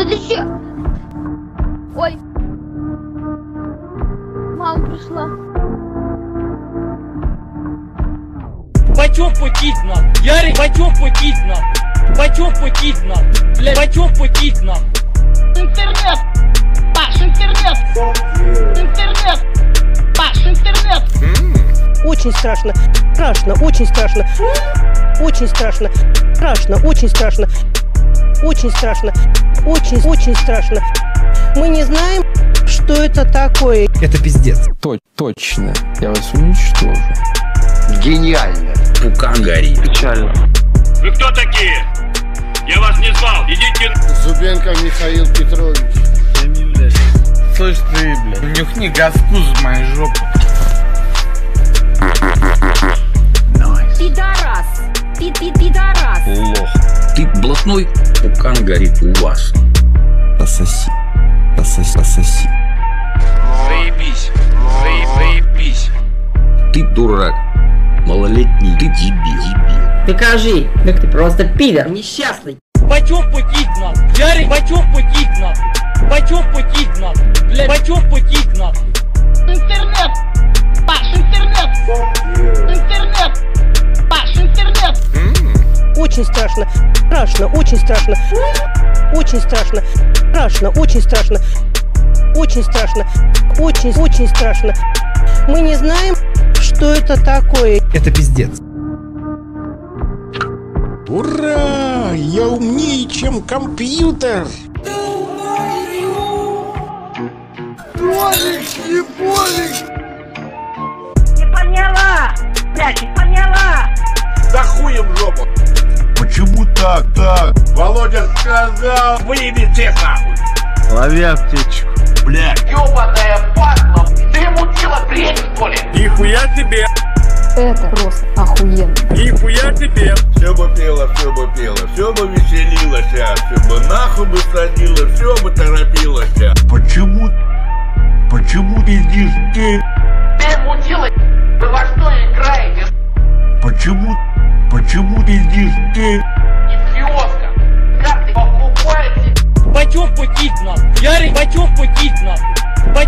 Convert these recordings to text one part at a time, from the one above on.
Да ты че? Ой. Мама пришла. Почем путить нам? Ярик, почем путить нам? Почем путить нам? Блядь, почем путить нам? Интернет! Паш, интернет! Интернет! Паш, интернет! Очень страшно, страшно, очень страшно, очень страшно, страшно, очень страшно, очень страшно, очень, очень страшно. Мы не знаем, что это такое. Это пиздец. То- точно. Я вас уничтожу. Гениально. Пукан горит. Вы кто такие? Я вас не звал. Идите Зубенко Михаил Петрович. Слышь ты, блядь, нюхни газку с моей жопы. Блатной? Пукан горит у вас. Пососи. Пососи. Пососи. Заебись. Заеб- Заебись. Ты дурак. Малолетний. Ты дебил. Дебил. Докажи, как ты просто пидор, несчастный. Почем путить нам? Ярик, почем путить нам? Почем путить нам? Блядь, почем путить нам? Очень страшно, страшно, очень страшно, очень страшно, страшно, очень страшно, очень страшно, очень, очень страшно. Мы не знаем, что это такое. Это пиздец. Ура! Я умнее, чем компьютер! Не поняла! Блядь, не поняла! Да хуем в жопу. Так, так? Володя сказал. Выеби всех нахуй. Лови аптечку. Блядь. Ёбаная падла. Ты мутила дрянь, что ли? Нихуя тебе. Это просто охуенно. Нихуя тебе. Все бы пела, все бы пела, все бы веселилась, все бы нахуй бы садила, все бы торопилась. Почему? Почему пиздишь ты? Ты мутила. Вы во что играете? Почему? Почему пиздишь ты?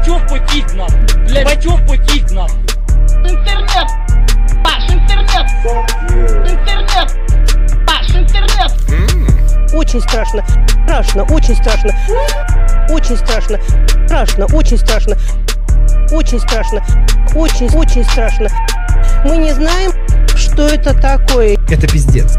Почем путить нам? Блядь, почем путить нам? Интернет! Паш, интернет! Интернет! Паш, интернет! Очень страшно, страшно, очень страшно, очень страшно, страшно, очень страшно, очень страшно, очень, очень страшно. Мы не знаем, что это такое. Это пиздец.